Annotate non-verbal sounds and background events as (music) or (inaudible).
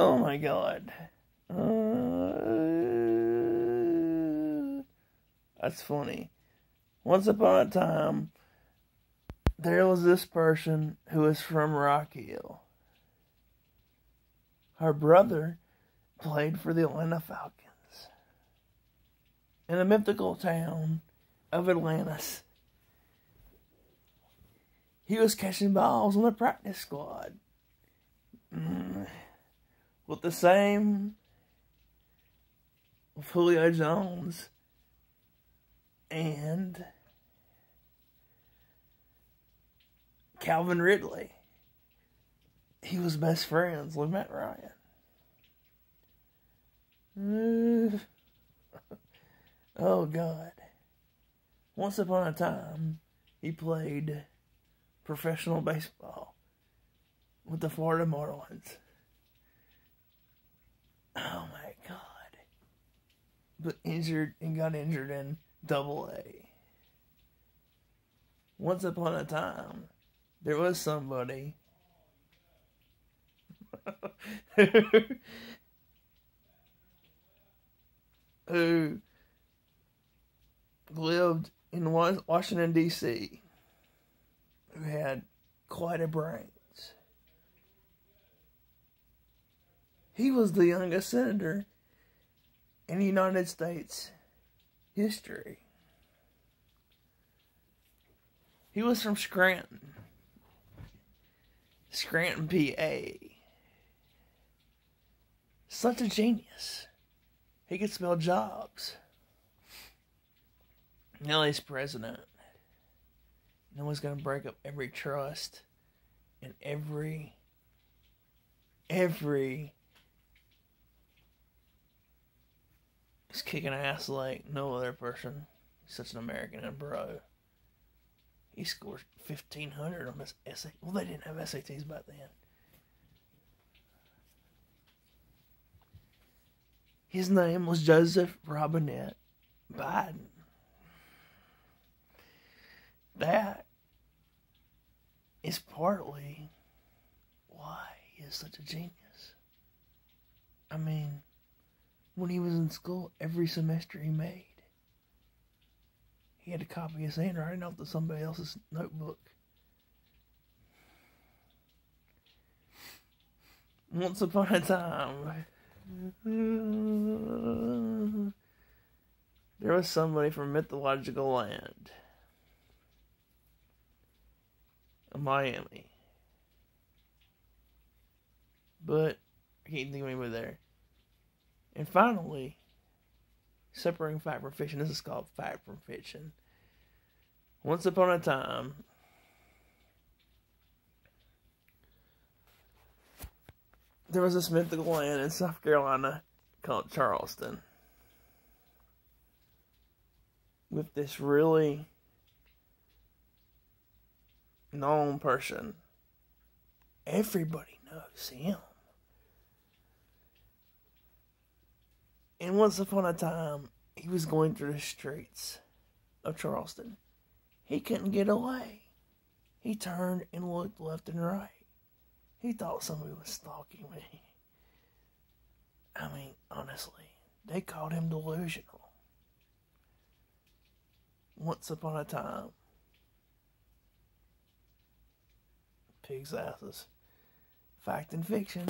Oh my god. Uh, that's funny. Once upon a time, there was this person who was from Rock Hill. Her brother played for the Atlanta Falcons in the mythical town of Atlantis. He was catching balls on the practice squad. Mm. With the same with Julio Jones and Calvin Ridley. He was best friends with Matt Ryan. (laughs) oh God. Once upon a time, he played professional baseball with the Florida Marlins. Oh my God. But injured and got injured in double A. Once upon a time, there was somebody (laughs) who lived in Washington, D.C., who had quite a brains. He was the youngest senator in the United States history. He was from Scranton. Scranton, PA. Such a genius. He could spell jobs. Now he's president. No one's gonna break up every trust and every every he's kicking ass like no other person. He's such an American and bro. He fifteen hundred on his SAT. Well, they didn't have SATs back then. His name was Joseph Robinette Biden. That is partly why he is such a genius. I mean, when he was in school, every semester he made, he had to copy his handwriting off to somebody else's notebook. Once upon a time, there was somebody from mythological land Miami. But I can't think of anybody there. And finally, separating fact from fiction. This is called fact from fiction. Once upon a time, there was this mythical land in South Carolina called Charleston. With this really known person. Everybody knows him. And once upon a time, he was going through the streets of Charleston. He couldn't get away. He turned and looked left and right. He thought somebody was stalking me. I mean, honestly, they called him delusional. Once upon a time, pigs' asses. Fact and fiction.